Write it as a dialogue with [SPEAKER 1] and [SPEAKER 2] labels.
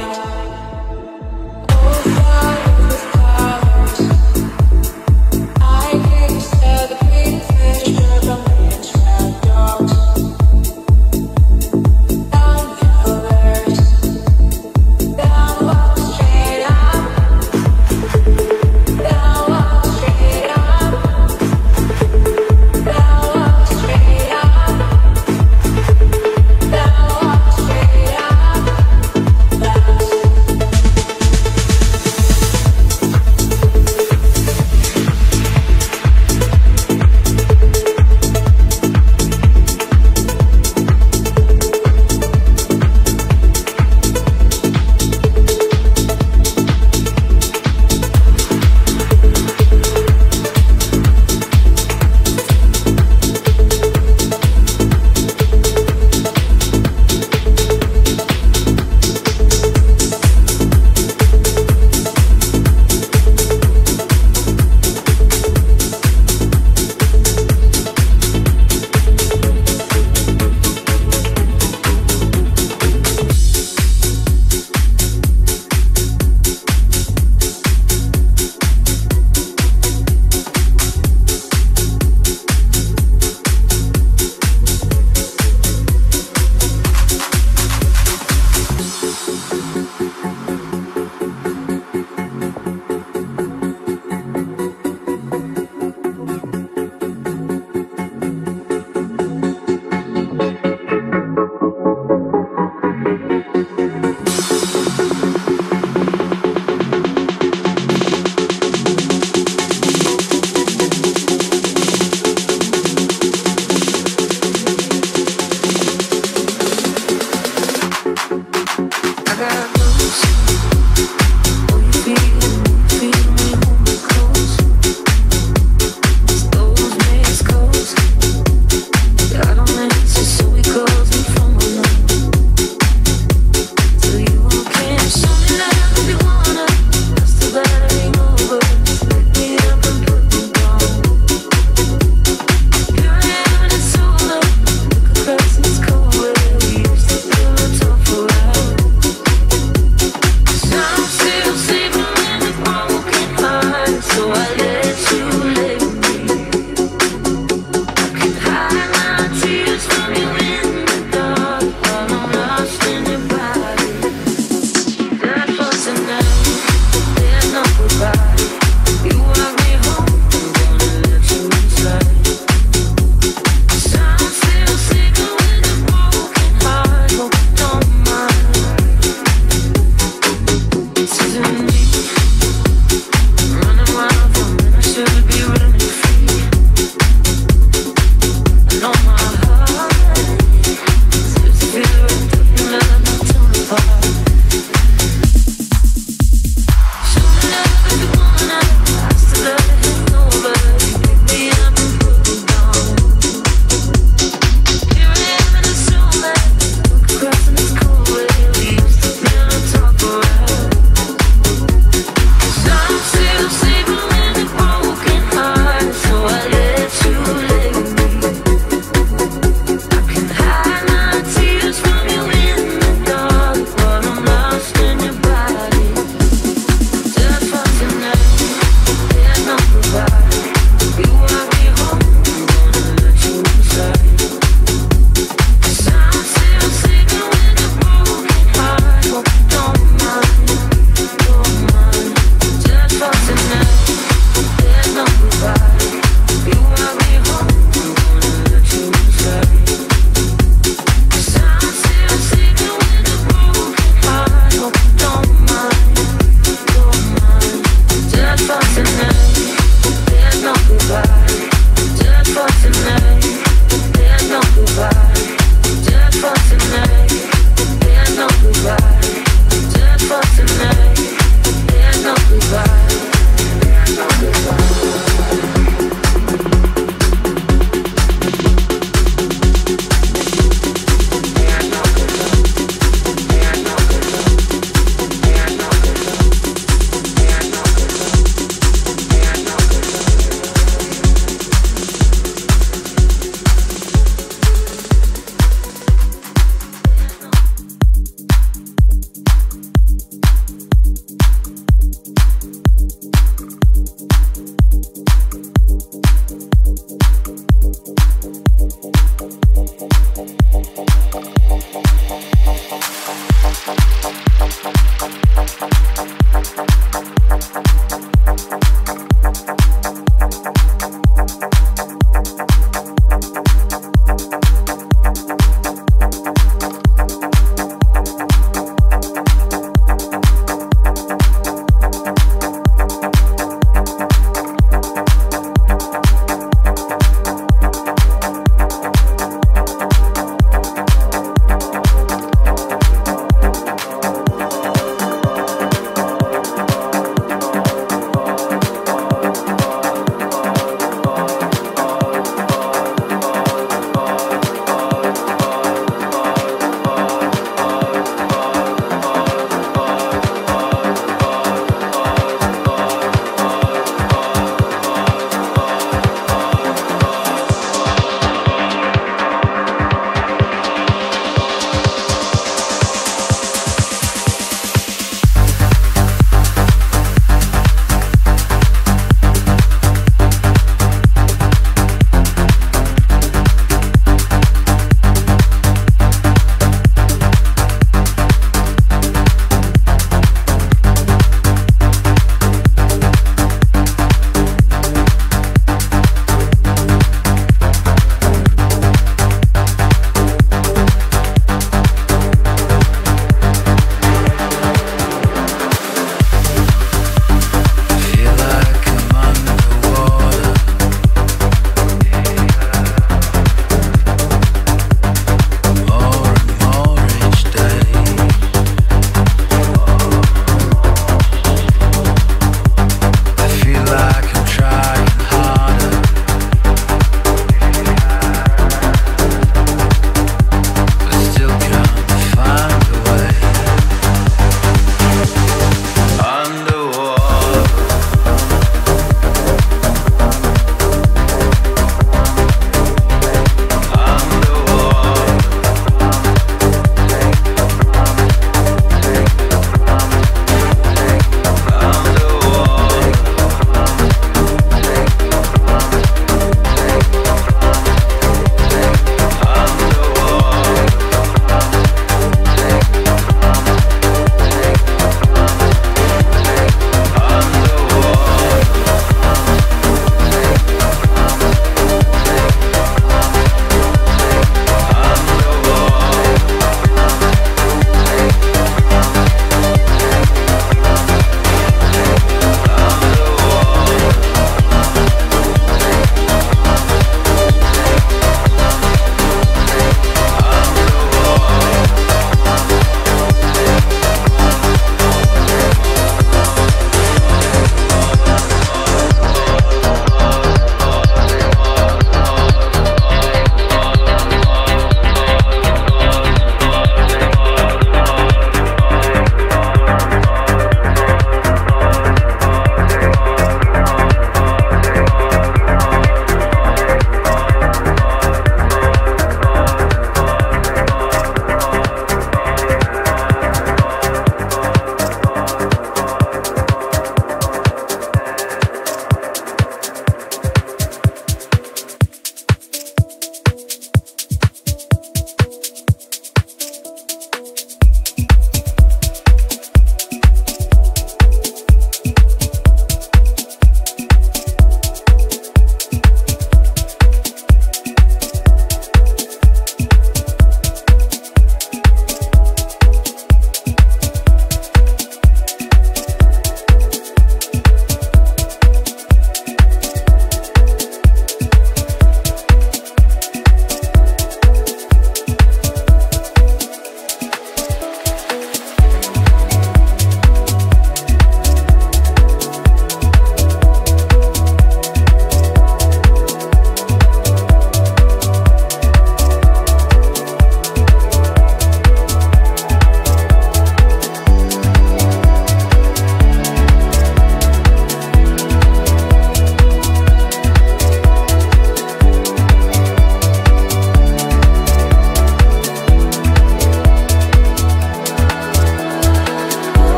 [SPEAKER 1] of